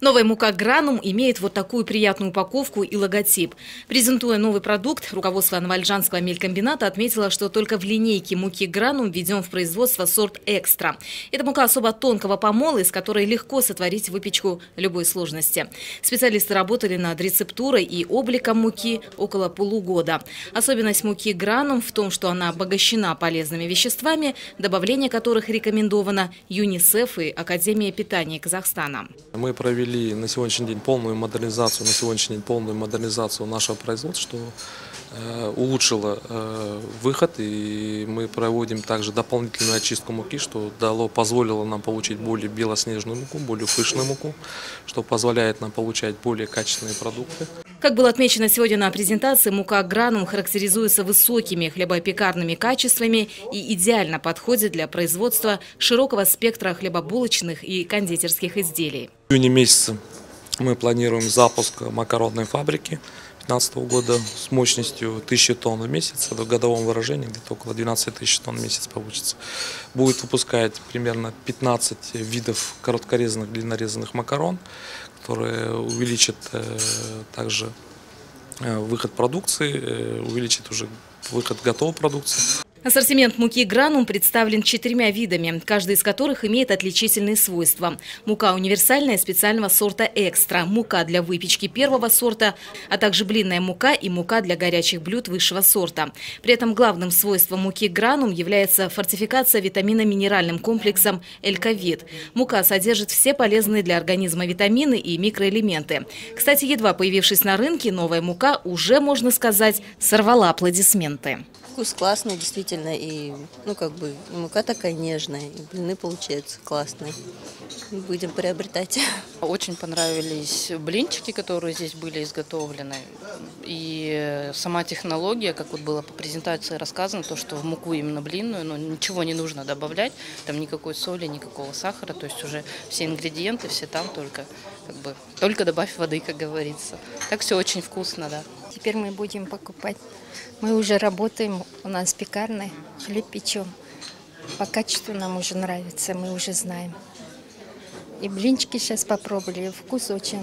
Новая мука «Гранум» имеет вот такую приятную упаковку и логотип. Презентуя новый продукт, руководство Новоальжанского мелькомбината отметило, что только в линейке муки «Гранум» введен в производство сорт «Экстра». Это мука особо тонкого помола, из которой легко сотворить выпечку любой сложности. Специалисты работали над рецептурой и обликом муки около полугода. Особенность муки «Гранум» в том, что она обогащена полезными веществами, добавление которых рекомендовано ЮНИСЕФ и Академия питания Казахстана. Мы провели провели на сегодняшний день полную модернизацию, на сегодняшний день полную модернизацию нашего производства, что улучшило э, выход, и мы проводим также дополнительную очистку муки, что дало, позволило нам получить более белоснежную муку, более пышную муку, что позволяет нам получать более качественные продукты. Как было отмечено сегодня на презентации, мука «Гранум» характеризуется высокими хлебопекарными качествами и идеально подходит для производства широкого спектра хлебобулочных и кондитерских изделий. В июне месяце мы планируем запуск макаронной фабрики 2015 года с мощностью 1000 тонн в месяц. В годовом выражении где-то около 12 тысяч тонн в месяц получится. Будет выпускать примерно 15 видов короткорезанных, длиннорезанных макарон, которые увеличат э, также э, выход продукции, э, увеличит уже выход готовой продукции. Ассортимент муки «Гранум» представлен четырьмя видами, каждый из которых имеет отличительные свойства. Мука универсальная специального сорта «Экстра», мука для выпечки первого сорта, а также блинная мука и мука для горячих блюд высшего сорта. При этом главным свойством муки «Гранум» является фортификация витаминно-минеральным комплексом «Эльковит». Мука содержит все полезные для организма витамины и микроэлементы. Кстати, едва появившись на рынке, новая мука уже, можно сказать, сорвала аплодисменты. Вкус классный, действительно, и, ну, как бы, мука такая нежная, и блины получаются классные. Будем приобретать. Очень понравились блинчики, которые здесь были изготовлены. И сама технология, как вот было по презентации рассказано, то, что в муку именно блинную, но ничего не нужно добавлять, там никакой соли, никакого сахара, то есть уже все ингредиенты, все там только, как бы, только добавь воды, как говорится. Так все очень вкусно, да. Теперь мы будем покупать. Мы уже работаем, у нас пекарный, хлеб печем. По качеству нам уже нравится, мы уже знаем. И блинчики сейчас попробовали, вкус очень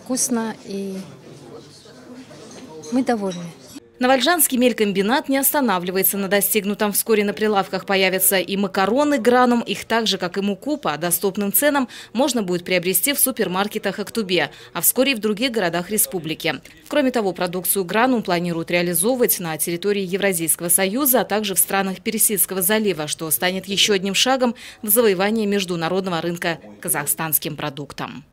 вкусно, и мы довольны. Новольжанский мелькомбинат не останавливается на достигнутом. Вскоре на прилавках появятся и макароны граном. Их так же, как и муку, по доступным ценам можно будет приобрести в супермаркетах Актубе, а вскоре и в других городах республики. Кроме того, продукцию гранум планируют реализовывать на территории Евразийского союза, а также в странах Персидского залива, что станет еще одним шагом в завоевании международного рынка казахстанским продуктом.